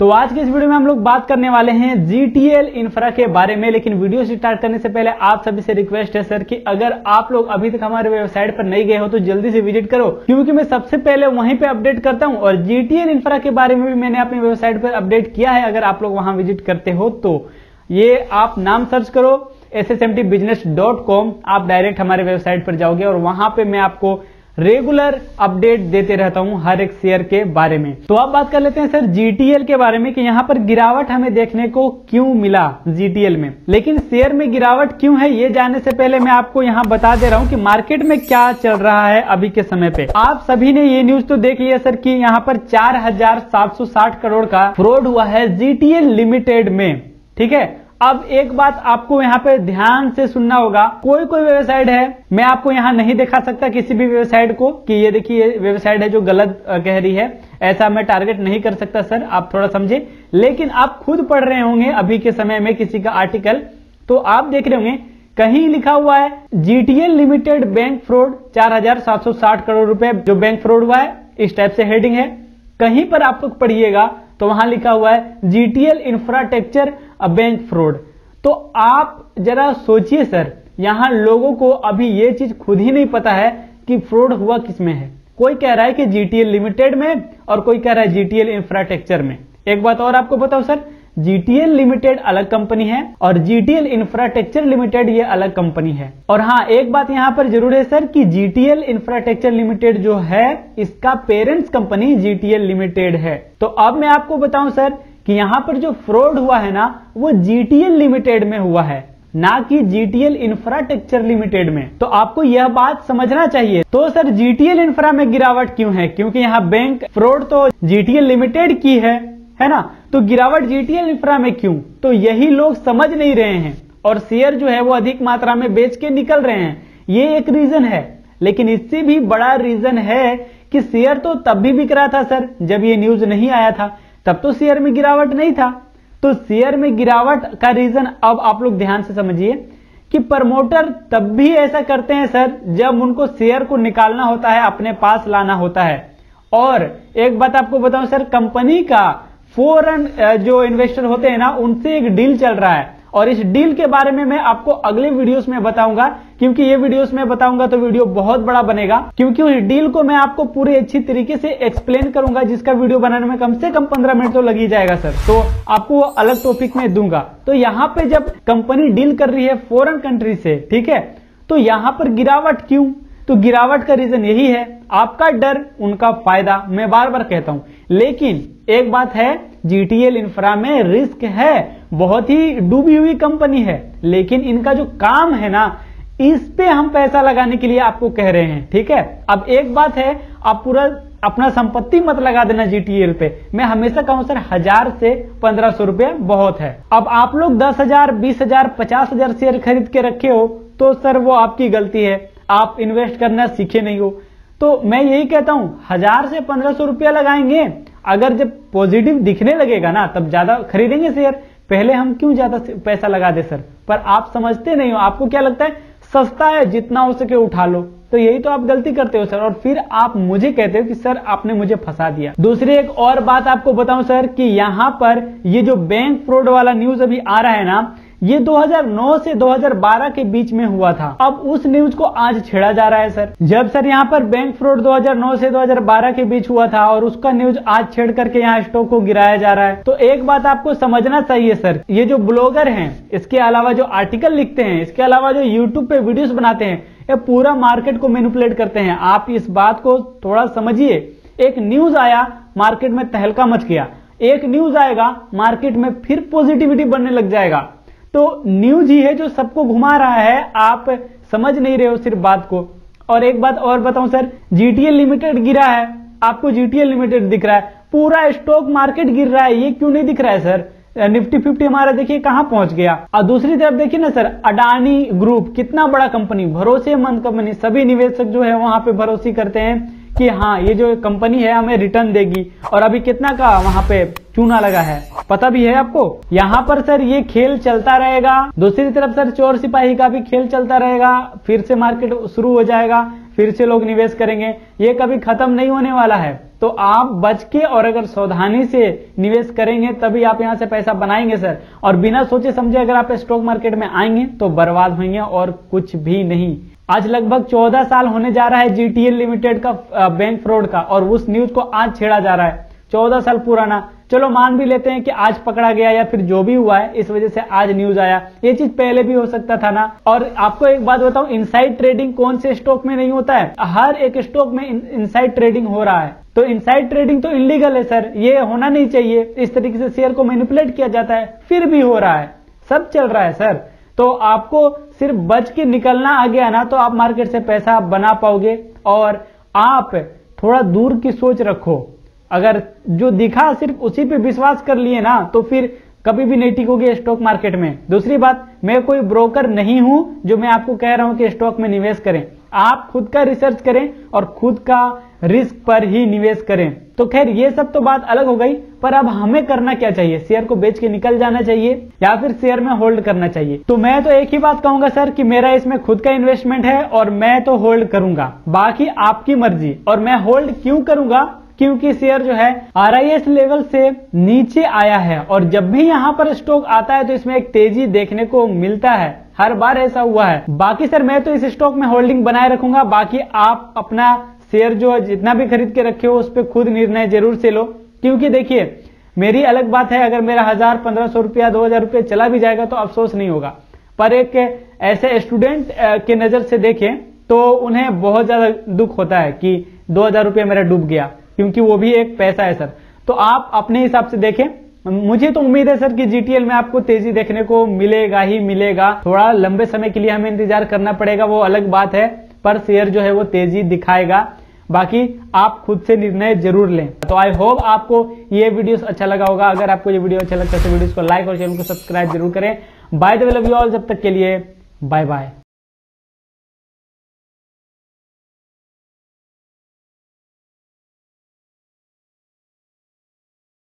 तो आज के इस वीडियो में हम लोग बात करने वाले हैं GTL इंफ्रा के बारे में, लेकिन वीडियो स्टार्ट करने से पहले आप सभी से रिक्वेस्ट है सर कि अगर आप लोग अभी तक हमारे वेबसाइट पर नहीं गए हो तो जल्दी से विज़िट करो, क्योंकि मैं सबसे पहले वहीं पे अपडेट करता हूँ और GTL इंफ्रा के बारे में भी मैंने अपनी वेबसाइट पर अपडेट किया है, अगर आप लोग वहाँ विज़िट करते हो तो। ये आप नाम सर्च करो एस आप डायरेक्ट हमारे वेबसाइट पर जाओगे और वहाँ पे मैं आपको रेगुलर अपडेट देते रहता हूँ हर एक शेयर के बारे में। तो अब बात कर लेते हैं, सर जीटीएल के बारे में कि यहाँ पर गिरावट हमें देखने को क्यों मिला जीटीएल में। लेकिन शेयर में गिरावट क्यों है, ये जानने से पहले मैं आपको यहाँ बता दे रहा हूँ कि मार्केट में क्या चल रहा है अभी के समय पे। आप सभी ने ये न्यूज़ तो देख लिया, सर, की यहाँ पर चार हज़ार सात सौ साठ करोड़ का फ्रॉड हुआ है जीटीएल लिमिटेड में। ठीक है? अब एक बात आपको यहाँ पे ध्यान से सुनना होगा। कोई कोई वेबसाइट है, मैं आपको यहाँ नहीं दिखा सकता किसी भी वेबसाइट को कि ये देखिए वेबसाइट है जो गलत कह रही है। ऐसा मैं टारगेट नहीं कर सकता, सर, आप थोड़ा समझे लेकिन आप खुद पढ़ रहे होंगे अभी के समय में किसी का आर्टिकल तो आप देख रहे होंगे, कहीं लिखा हुआ है, GTL limited bank fraud 4760 crore रुपए। जो बैंक फ्रॉड हुआ है, इस टाइप से हेडिंग है। कहीं पर आप लोग पढ़िएगा तो वहाँ लिखा हुआ है, जीटीएल इंफ्रास्ट्रक्चर बैंक फ्रॉड तो आप जरा सोचिए सर, यहाँ लोगों को अभी ये चीज़ खुद ही नहीं पता है कि फ्रॉड हुआ किसमें है। कोई कह रहा है कि जीटीएल लिमिटेड में और कोई कह रहा है जीटीएल इंफ्रास्ट्रक्चर में। एक बात और आपको बताओ सर जीटीएल लिमिटेड अलग कंपनी है और जीटीएल इंफ्रास्ट्रक्चर लिमिटेड ये अलग कंपनी है। और हाँ एक बात यहाँ पर ज़रूर है सर कि जीटीएल इंफ्रास्ट्रक्चर लिमिटेड जो है, इसका पेरेंट्स कंपनी जीटीएल लिमिटेड है। तो अब मैं आपको बताऊँ सर कि यहाँ पर जो फ्रॉड हुआ है ना, वो जीटीएल लिमिटेड में हुआ है, ना कि जीटीएल इंफ्रास्ट्रक्चर लिमिटेड में। तो आपको यह बात समझना चाहिए। तो सर जीटीएल इंफ्रा में गिरावट क्यों है? क्योंकि यहाँ बैंक फ्रॉड तो जीटीएल लिमिटेड की है है ना? तो गिरावट जीटीएल इंफ्रा में क्यों? तो यही लोग समझ नहीं रहे हैं। और शेयर जो है वो अधिक मात्रा में बेच के निकल रहे हैं। ये एक रीजन है। लेकिन इससे भी बड़ा रीजन है कि शेयर तो तब भी बिक रहा था, सर, जब ये न्यूज़ नहीं आया था। तब तो शेयर में गिरावट नहीं था। तो शेयर में गिरावट का रीजन अब आप लोग ध्यान से समझिए कि प्रमोटर तब भी ऐसा करते हैं, सर, जब उनको शेयर को निकालना होता है, अपने पास लाना होता है। और एक बात आपको बताऊँ, सर, कंपनी का फोरन जो इन्वेस्टर होते हैं ना, उनसे एक डील चल रहा है। और इस डील के बारे में मैं आपको अगले वीडियोस में बताऊँगा, क्योंकि ये वीडियोस में बताऊँगा तो वीडियो बहुत बड़ा बनेगा, क्योंकि उस डील को मैं आपको पूरी अच्छी तरीके से एक्सप्लेन करूँगा, जिसका वीडियो बनाने में कम से कम पंद्रह मिनट तो लग ही जाएगा, सर। तो आपको वो अलग टॉपिक में दूँगा। तो यहाँ पे जब कंपनी डील कर रही है फॉरन कंट्री से, ठीक है? तो यहाँ पर गिरावट क्यों? तो गिरावट का रीजन यही है। आपका डर, उनका फ़ायदा, मैं बार बार कहता हूँ। लेकिन एक बात है जीटीएल इंफ्रा में रिस्क है, बहुत ही डूबी हुई कंपनी है। लेकिन इनका जो काम है ना, इस पे हम पैसा लगाने के लिए आपको कह रहे हैं, ठीक है? अब एक बात है, आप पूरा अपना संपत्ति मत लगा देना जीटीएल पे। मैं हमेशा कहूँ, सर, हज़ार से पंद्रह सौ रुपया बहुत है। अब आप लोग दस हज़ार, बीस हज़ार, पचास हज़ार शेयर खरीद के रखे हो तो सर, वो आपकी गलती है। आप इन्वेस्ट करना सीखे नहीं हो। तो मैं यही कहता हूँ, हज़ार से पंद्रह सौ रुपया लगाएँगे, अगर जब पॉजिटिव दिखने लगेगा ना, तब ज़्यादा खरीदेंगे शेयर पहले हम क्यों ज़्यादा पैसा लगा दे सर पर आप समझते नहीं हो, आपको क्या लगता है? सस्ता है, जितना हो सके उठा लो। तो यही तो आप गलती करते हो सर और फिर आप मुझे कहते हो कि सर आपने मुझे फंसा दिया। दूसरी एक और बात आपको बताऊँ सर कि यहाँ पर ये जो बैंक फ्रॉड वाला न्यूज़ अभी आ रहा है ना ये 2009 से 2012 के बीच में हुआ था। अब उस न्यूज़ को आज छेड़ा जा रहा है, सर। जब सर यहाँ पर बैंक फ्रॉड 2009 से 2012 के बीच हुआ था और उसका न्यूज़ आज छेड़ करके यहाँ स्टॉक को गिराया जा रहा है। तो एक बात आपको समझना चाहिए, सर। ये जो ब्लॉगर हैं, इसके अलावा जो आर्टिकल लिखते हैं, इसके अलावा जो यूट्यूब पे वीडियोस बनाते हैं, ये पूरा मार्केट को मैनिपुलेट करते हैं। आप इस बात को थोड़ा समझिए। एक न्यूज़ आया, मार्केट में तहलका मच गया। एक न्यूज़ आएगा, मार्केट में फिर पॉजिटिविटी बनने लग जाएगा। तो न्यूज़ ही है जो सबको घुमा रहा है, आप समझ नहीं रहे हो सिर्फ़ बात को। और एक बात और बताऊँ सर जीटीएल लिमिटेड गिरा है, आपको जीटीएल लिमिटेड दिख रहा है। पूरा स्टॉक मार्केट गिर रहा है, ये क्यों नहीं दिख रहा है सर? निफ्टी फिफ्टी हमारा देखिए कहाँ पहुँच गया। और दूसरी तरफ़ देखिए ना सर अडानी ग्रुप कितना बड़ा कंपनी भरोसेमंद कंपनी सभी निवेशक जो है वहाँ पे भरोसे करते हैं कि हाँ ये जो कंपनी है हमें रिटर्न देगी। और अभी कितना का वहाँ पे चूना लगा है? पता भी है आपको? यहाँ पर सर ये खेल चलता रहेगा। दूसरी तरफ़ सर चोर सिपाही का भी खेल चलता रहेगा। फिर से मार्केट शुरू हो जाएगा। फिर से लोग निवेश करेंगे। ये कभी खत्म नहीं होने वाला है। तो आप बच के और अगर सावधानी से निवेश करेंगे, तभी आप यहाँ से पैसा बनाएँगे सर। और बिना सोचे समझे अगर आप स्टॉक मार्केट में आएँगे तो बर्बाद होंगे और कुछ भी नहीं। आज लगभग 14 साल होने जा रहा है जीटीएल लिमिटेड का बैंक फ्रॉड का और उस न्यूज़ को आज छेड़ा जा रहा है। 14 साल पुराना। चलो मान भी लेते हैं कि आज पकड़ा गया या फिर जो भी हुआ है, इस वजह से आज न्यूज़ आया। ये चीज़ पहले भी हो सकता था ना। और आपको एक बात बताऊँ इनसाइड ट्रेडिंग कौन से स्टॉक में नहीं होता है? हर एक स्टॉक में इनसाइड ट्रेडिंग हो रहा है। तो इनसाइड ट्रेडिंग तो इलीगल है सर ये होना नहीं चाहिए। इस तरीके से शेयर को मैनिपुलेट किया जाता है, फिर भी हो रहा है। सब चल रहा है सर तो आपको सिर्फ़ बच के निकलना आ गया ना तो आप मार्केट से पैसा बना पाओगे। और आप थोड़ा दूर की सोच रखो। अगर जो दिखा सिर्फ़ उसी पे विश्वास कर लिए ना तो फिर कभी भी नहीं टिकोगे स्टॉक मार्केट में। दूसरी बात, मैं कोई ब्रोकर नहीं हूँ जो मैं आपको कह रहा हूँ कि स्टॉक में निवेश करें। आप खुद का रिसर्च करें और खुद का रिस्क पर ही निवेश करें। तो खैर, ये सब तो बात अलग हो गई, पर अब हमें करना क्या चाहिए? शेयर को बेच के निकल जाना चाहिए या फिर शेयर में होल्ड करना चाहिए? तो मैं तो एक ही बात कहूँगा सर कि मेरा इसमें खुद का इन्वेस्टमेंट है और मैं तो होल्ड करूँगा। बाकी आपकी मर्ज़ी। और मैं होल्ड क्यों करूँगा? क्योंकि शेयर जो है आरआईएस लेवल से नीचे आया है और जब भी यहाँ पर स्टॉक आता है तो इसमें एक तेज़ी देखने को मिलता है। हर बार ऐसा हुआ है। बाकी सर मैं तो इस स्टॉक में होल्डिंग बनाए रखूँगा। बाकी आप अपना शेयर जो है, जितना भी खरीद के रखे हो, उस पर खुद निर्णय ज़रूर से लो। क्योंकि देखिए, मेरी अलग बात है, अगर मेरा हज़ार पंद्रह सौ रुपया, दो हज़ार रुपया चला भी जाएगा तो अफसोस नहीं होगा। पर एक ऐसे स्टूडेंट के नज़र से देखें तो उन्हें बहुत ज़्यादा दुख होता है कि दो हज़ार रुपया मेरा डूब गया। क्योंकि वो भी एक पैसा है, सर। तो आप अपने हिसाब से देखें। मुझे तो उम्मीद है, सर, कि जीटीएल में आपको तेज़ी देखने को मिलेगा ही मिलेगा। थोड़ा लंबे समय के लिए हमें इंतज़ार करना पड़ेगा, वो अलग बात है, पर शेयर जो है वो तेज़ी दिखाएगा। बाकी आप खुद से निर्णय ज़रूर लें। तो आई होप आपको ये वीडियो अच्छा लगा होगा। अगर आपको ये वीडियो अच्छा लगता है तो वीडियो को लाइक और चैनल को सब्सक्राइब ज़रूर करें। Bye the love you all जब तक के लिए बाय बाय